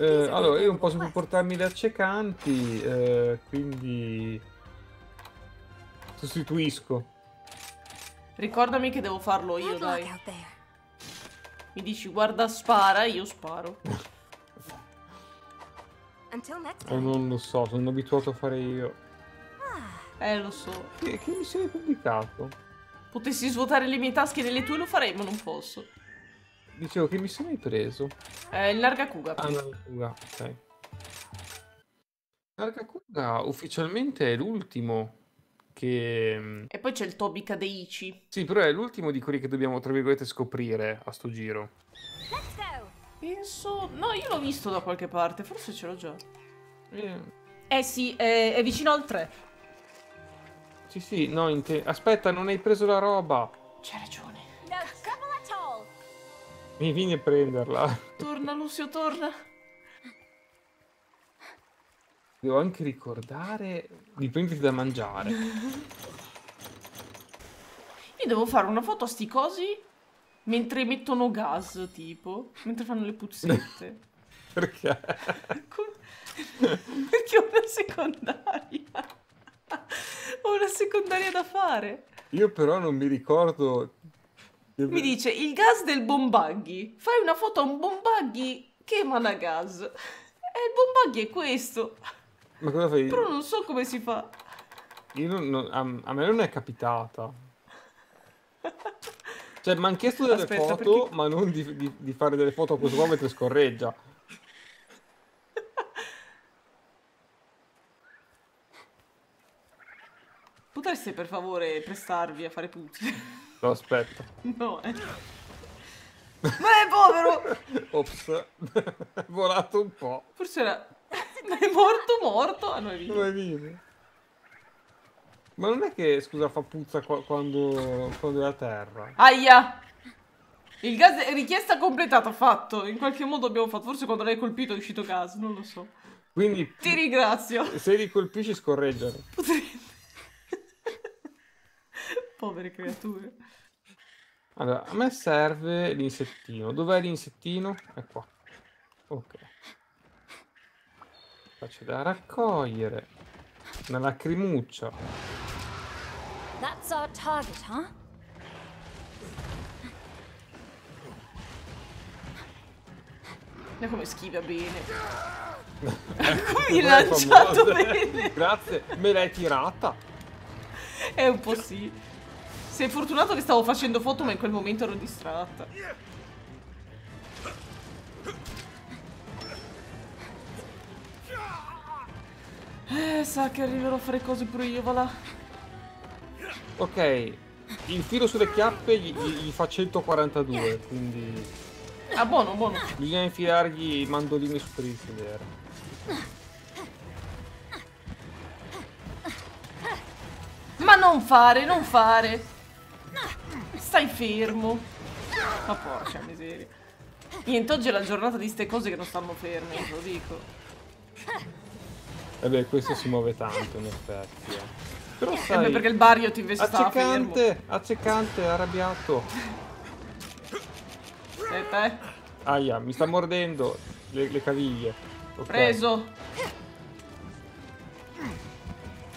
Eh, allora, io non posso più portarmi le accecanti, eh, quindi sostituisco. Ricordami che devo farlo io, dai. Mi dici guarda spara, io sparo. Eh, time. non lo so, sono abituato a fare io. Eh, lo so. Che, che missione hai pubblicato? Potessi svuotare le mie tasche delle tue lo farei, ma non posso. Dicevo, che missione hai preso? Eh, il Nargacuga. Ah, Nargacuga, ok. Nargacuga ufficialmente è l'ultimo che... E poi c'è il Tobi Kadeichi. Sì, però è l'ultimo di quelli che dobbiamo, tra virgolette, scoprire a sto giro. Let's go. Penso... No, io l'ho visto da qualche parte, forse ce l'ho già. Eh, Eh sì, è, è vicino al 3. sì, sì, no, in te... Aspetta, non hai preso la roba. C'hai ragione. Mi vieni a prenderla. Torna, Lucio, torna. Devo anche ricordare di prenderti da mangiare. Io devo fare una foto a sti cosi mentre mettono gas, tipo. Mentre fanno le puzzette. Perché? Perché ho una secondaria. Ho una secondaria da fare. Io però non mi ricordo... Mi dice il gas del bombaghi. Fai una foto a un bombaghi che emana gas. E il bombaghi è questo. Ma cosa fai? Però non so come si fa. Io non- non- a, a me non è capitata. Cioè, mi hanno chiesto delle Aspetta, foto, perché- ma non di, di- di fare delle foto a questo qua mentre scorreggia. Potreste per favore prestarvi a fare puzze? No, aspetta. No, eh. Ma è povero! Ops. è volato un po'. Forse era... È morto morto? Ah no, è vivo. Come vive? Ma non è che, scusa, fa puzza qua- quando, quando è a terra? Aia! Il gas è richiesta completata, fatto. In qualche modo abbiamo fatto. Forse quando l'hai colpito è uscito gas, non lo so. Quindi, Ti ringrazio. se li colpisci, scorreggiano. Potrei... Povere creature. Allora, a me serve l'insettino. Dov'è l'insettino? È qua. Ok. Faccio da raccogliere. Una lacrimuccia. That's our target, huh? Come schiva bene. Come Mi lanciato bene. Grazie, me l'hai tirata. È un po' sì. Sei fortunato che stavo facendo foto, ma in quel momento ero distratta. Eh, sa che arriverò a fare cose pure io, va là. Ok, il filo sulle chiappe gli, gli- gli fa 142, quindi Ah, buono, buono. bisogna infilargli i mandolini su per il sedere. Ma non fare, non fare. Stai fermo. Ma porca miseria. Niente, oggi è la giornata di ste cose che non stanno ferme, ve lo dico. Vabbè, questo si muove tanto in effetti. eh. Però Eh sai, perché il Barriot invece stava fermo. accecante, accecante, arrabbiato. Aspetta, eh. Aia, mi sta mordendo le, le caviglie. Ok. Preso.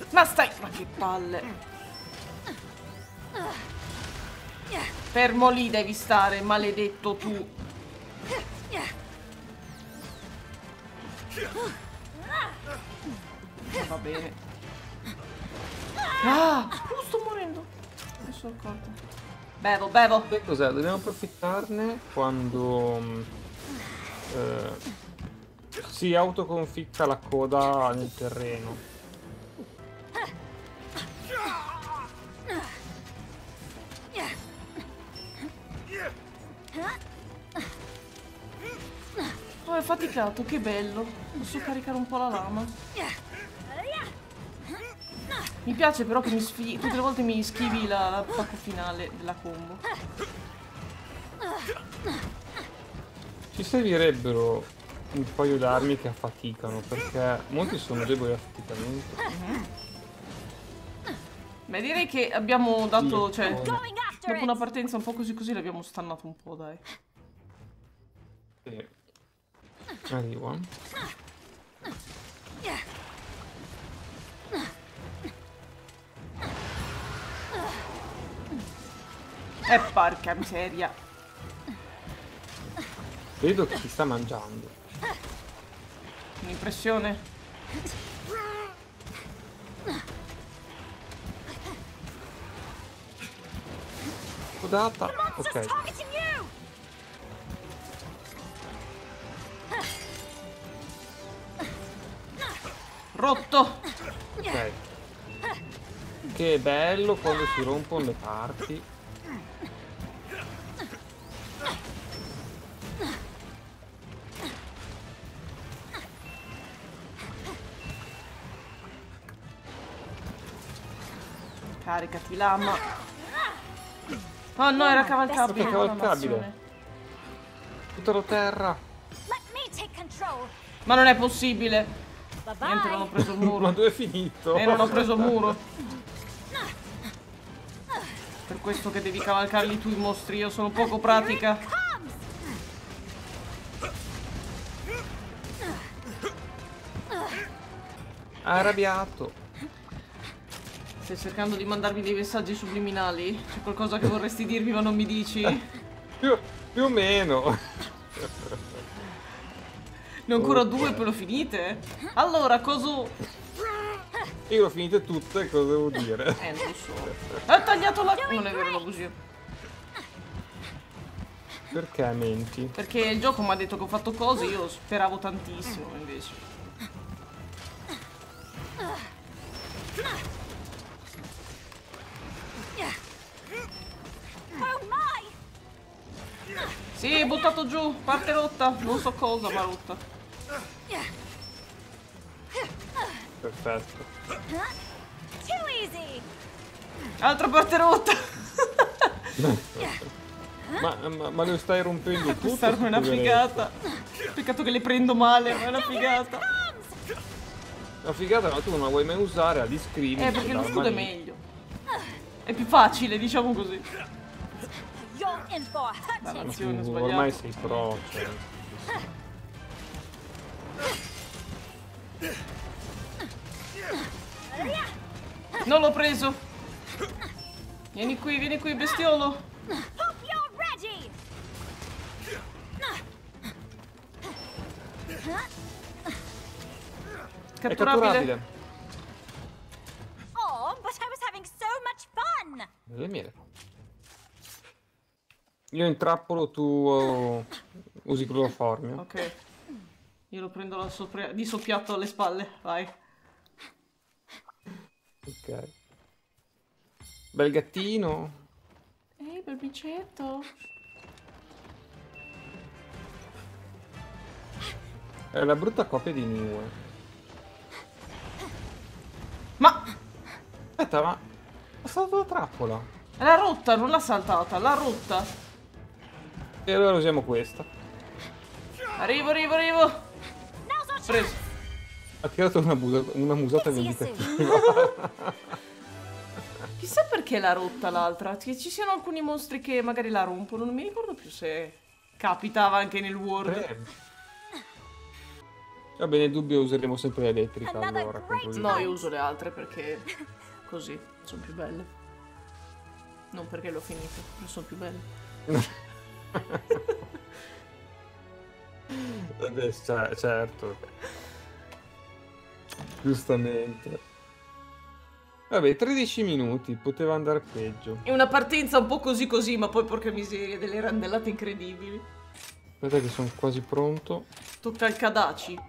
Ma stai... Ma che palle. Fermo lì devi stare, maledetto tu. Va bene. Ah! Oh, sto morendo. Non sono accorta. Bevo, bevo. Sai cos'è? Dobbiamo approfittarne quando mm, eh, si autoconficca la coda nel terreno. Faticato, che bello. Posso caricare un po' la lama. Mi piace però che mi sfighi. Tutte le volte mi schivi la- l'attacco finale della combo. Ci servirebbero un paio d'armi che affaticano, perché molti sono deboli affaticamento. Beh, direi che abbiamo dato. Sì, Cioè, dopo una partenza un po' così così l'abbiamo stannato un po', dai. Sì. Arrivo. E porca miseria. Vedo che si sta mangiando. Un'impressione. Codata. Ok. Rotto. Ok. Che bello quando si rompono le parti. Caricati lama. Oh no, era cavalcabile. Cavalcabile. dannazione. Buttalo a terra. Ma non è possibile. Bye Niente, non ho bye. preso il Ma muro. dove è finito? E non ho preso il muro. Per questo che devi cavalcarli tu i mostri, io sono poco pratica. Arrabbiato. Stai cercando di mandarmi dei messaggi subliminali? C'è qualcosa che vorresti dirmi ma non mi dici? Più, più o meno. Ne ho ancora Ok. due, poi lo finite? Allora, cosa... Io l'ho finite tutte, cosa devo dire? Eh, non lo so. Ha tagliato la... Non è vero, la bugia. Perché menti? Perché il gioco mi ha detto che ho fatto cose, io speravo tantissimo invece. Sì, buttato giù, parte rotta. Non so cosa, ma rotta. Perfetto. Too easy! Altra parte rotta. Ma, ma, ma lo stai rompendo tutto? Questa arma è una figata. Peccato che le prendo male, ma è una figata. Una figata, ma tu non la vuoi mai usare a discrimine. Eh, perché lo scudo è meglio. È più facile, diciamo così. You're in for a hurting! Dannazione, ho Tu sbagliato. ormai sei pro, cioè. Non l'ho preso. Vieni qui, vieni qui, bestiolo. Catturabile. Oh, but I was having so much fun! Le miele. Io intrappolo, tu oh, usi cloroformio. Ok. Io lo prendo la sopra- di soppiatto alle spalle. Vai. Ok. Bel gattino. Ehi, bel bicetto. È la brutta copia di Niue. Ma Aspetta, ma... È stata la trappola. l'ha rotta, non l'ha saltata, l'ha rotta. E allora usiamo questa. Arrivo, arrivo, arrivo. Preso. Ha tirato una, busa- una musata soon. Chissà perché l'ha rotta l'altra. Che ci siano alcuni mostri che magari la rompono. Non mi ricordo più se capitava anche nel World. Eh. Va bene, dubbio useremo sempre l'elettrica allora. No, io uso le altre perché così sono più belle. Non perché l'ho finito, sono più belle. Vabbè, c- certo. Giustamente. Vabbè, 13 minuti, poteva andare peggio. È una partenza un po' così così, ma poi porca miseria, delle randellate incredibili. Aspetta che sono quasi pronto. Tocca al Kadachi.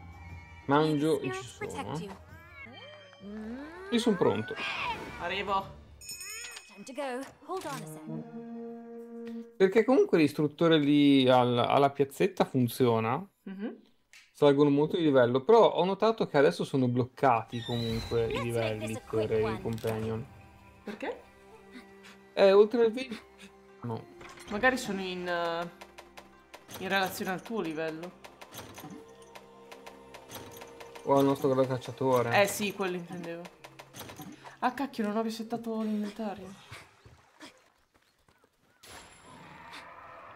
Mangio e ci sono. you. Io sono pronto. Arrivo. Time to go. Hold on a sec. Perché comunque l'istruttore lì al- alla piazzetta funziona. Mhm. Salgono molto di livello. Però ho notato che adesso sono bloccati comunque i Let's make livelli per i companion. Perché? Eh, oltre al video... No. Magari sono in... eh, in relazione al tuo livello. O al nostro grande cacciatore. Eh sì, quello intendevo. Ah cacchio, non ho risettato l'inventario.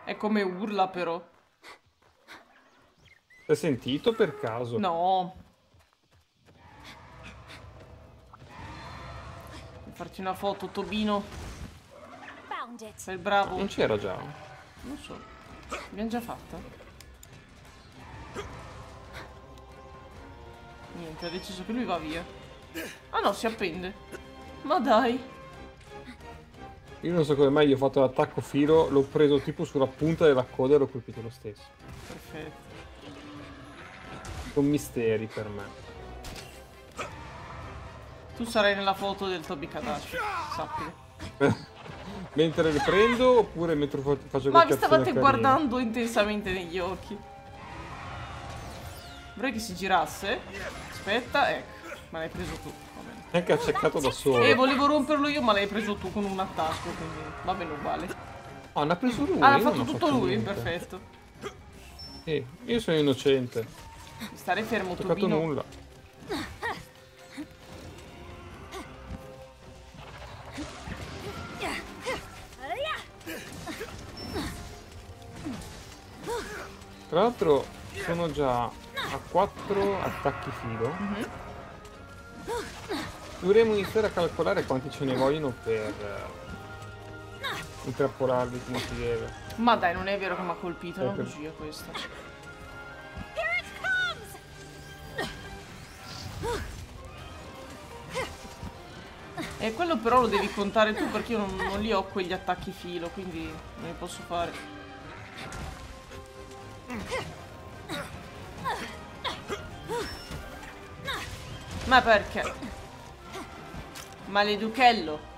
È come urla però. L'hai sentito per caso? No. Farti una foto, Tobino. Sei bravo. Non c'era già. Non so. L'abbiamo già fatta? Niente, ha deciso che lui va via. Ah no, si appende. Ma dai. Io non so come mai io ho fatto l'attacco filo, l'ho preso tipo sulla punta della coda e l'ho colpito lo stesso. Perfetto. Con misteri per me. Tu sarai nella foto del Toby Kadashi. Sappilo. Mentre le prendo oppure mentre fa- faccio Ma vi stavate carina? guardando intensamente negli occhi. Vorrei che si girasse. Aspetta, ecco. Ma l'hai preso tu. Va bene. Neanche ha cercato da solo. E volevo romperlo io, ma l'hai preso tu con un attacco, quindi va bene uguale. Oh, ne ha preso lui. Ah, l'ha io fatto non tutto lui, niente. perfetto. Sì, io sono innocente. Non Stare fermo, ho toccato nulla. Tra l'altro sono già a 4 attacchi filo. Mhm. Dovremmo iniziare a calcolare quanti ce ne vogliono per eh, intrappolarli come si deve. Ma dai, non è vero che mi ha colpito, è una Ok. bugia questa. E quello però lo devi contare tu perché io non, non li ho quegli attacchi filo, quindi non li posso fare. Ma perché? Maleduchello.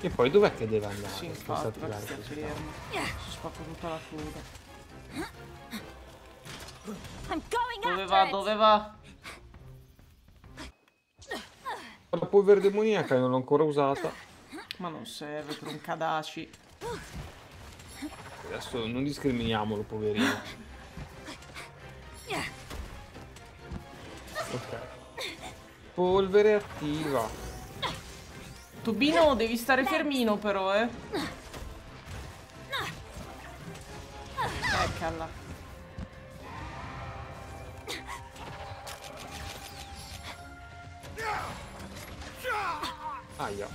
E poi dov'è che deve andare? Sì, infatti, stai questa? fermo. Si spacca tutta la coda. Dove va? Dove va? La polvere demoniaca non l'ho ancora usata. Ma non serve per un Kadashi. Adesso non discriminiamolo, poverino. Polvere attiva. Tubino, devi stare fermino però, eh. Eccala. Aia.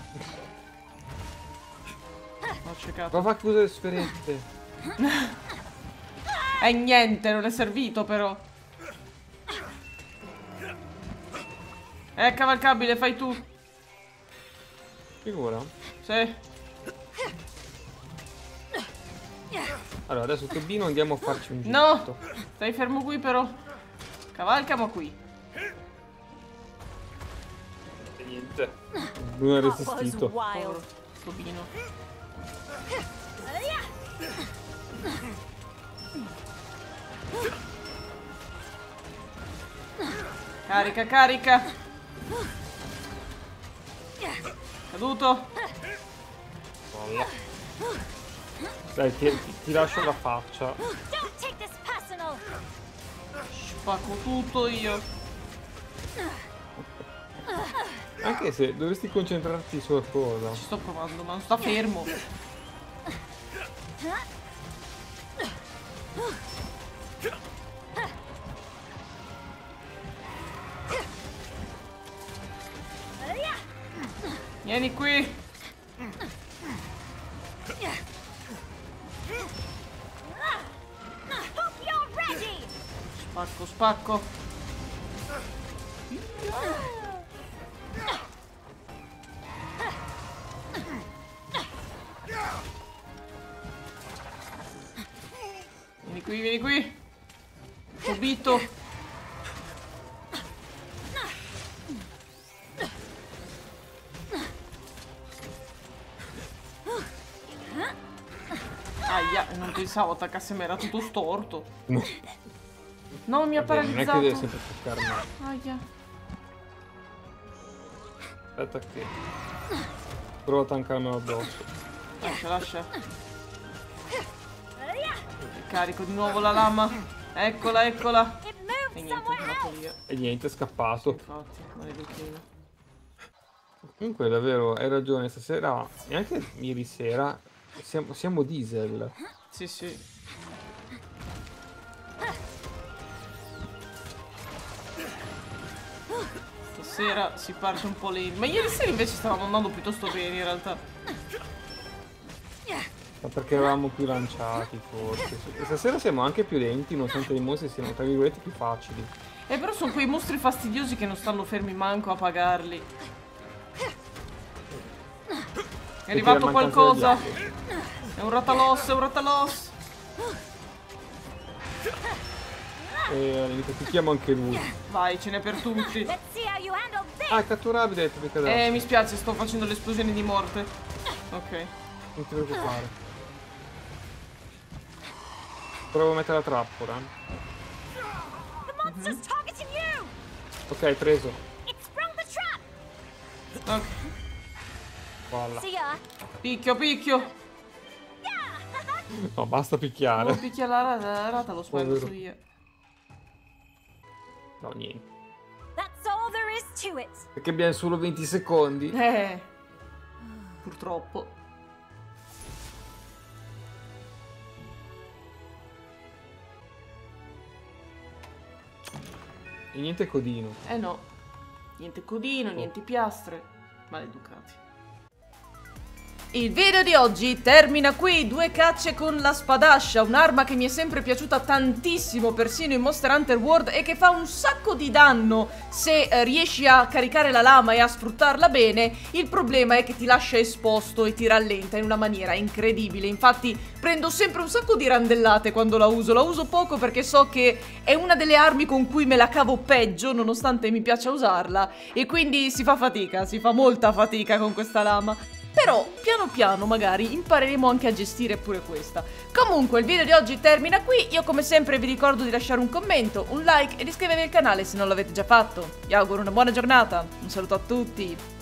Ho cercato. Va va chiudere le sferette. E niente, non è servito però. È cavalcabile, fai tu. Figura. Sì. Allora, adesso Tobino andiamo a farci un giro. No! Stai fermo qui però. Cavalcamo qui. E niente. Non That was resistito. wild. Povero Tobino. Carica, carica. Caduto. Molla. Dai, ti, ti- lascio la faccia. Spacco tutto io. Anche se dovresti concentrarti su cosa. Ci sto provando, ma non sta fermo. Spacco. Vieni qui, vieni qui. Subito. Aia, non pensavo attaccasse me, era tutto storto. No. Mi ha Vabbè, non è che deve paralizzato. sempre toccare me. Aia. Aspetta che. Prova a tancarmelo addosso. Lascia, lascia. Carico di nuovo la lama. Eccola, eccola. E niente, è. E niente, è scappato. Infatti. Comunque, davvero, hai ragione. Stasera, e anche ieri sera, siamo, siamo diesel. Sì, sì. Stasera si parte un po' lento. Ma ieri sera invece stavamo andando piuttosto bene in realtà. Ma perché eravamo più lanciati forse. E stasera siamo anche più lenti, nonostante i mostri siano tra virgolette più facili. Eh però sono quei mostri fastidiosi che non stanno fermi manco a pagarli. È arrivato qualcosa. È un ratalos, è un ratalos. E all'inizio picchiamo anche lui. Vai, ce n'è per tutti. Ah, è catturabile, perché Eh, mi spiace, sto facendo le esplosioni di morte. Ok. Non ti preoccupare. Provo a mettere la trappola. You. Ok, preso. Ok. Ya. Picchio, picchio. No, basta Non picchiare. picchia la rata, la rata lo sparo io. No, niente. Perché abbiamo solo 20 secondi. Eh. Purtroppo. E niente codino. Eh no. Niente codino, niente piastre. Maleducati. Il video di oggi termina qui, due cacce con la spadascia, un'arma che mi è sempre piaciuta tantissimo persino in Monster Hunter World e che fa un sacco di danno se eh, riesci a caricare la lama e a sfruttarla bene, il problema è che ti lascia esposto e ti rallenta in una maniera incredibile, infatti prendo sempre un sacco di randellate quando la uso, la uso poco perché so che è una delle armi con cui me la cavo peggio nonostante mi piaccia usarla. E quindi si fa fatica, si fa molta fatica con questa lama. Però piano piano magari impareremo anche a gestire pure questa. Comunque il video di oggi termina qui, io come sempre vi ricordo di lasciare un commento, un like e di iscrivervi al canale se non l'avete già fatto. Vi auguro una buona giornata, un saluto a tutti.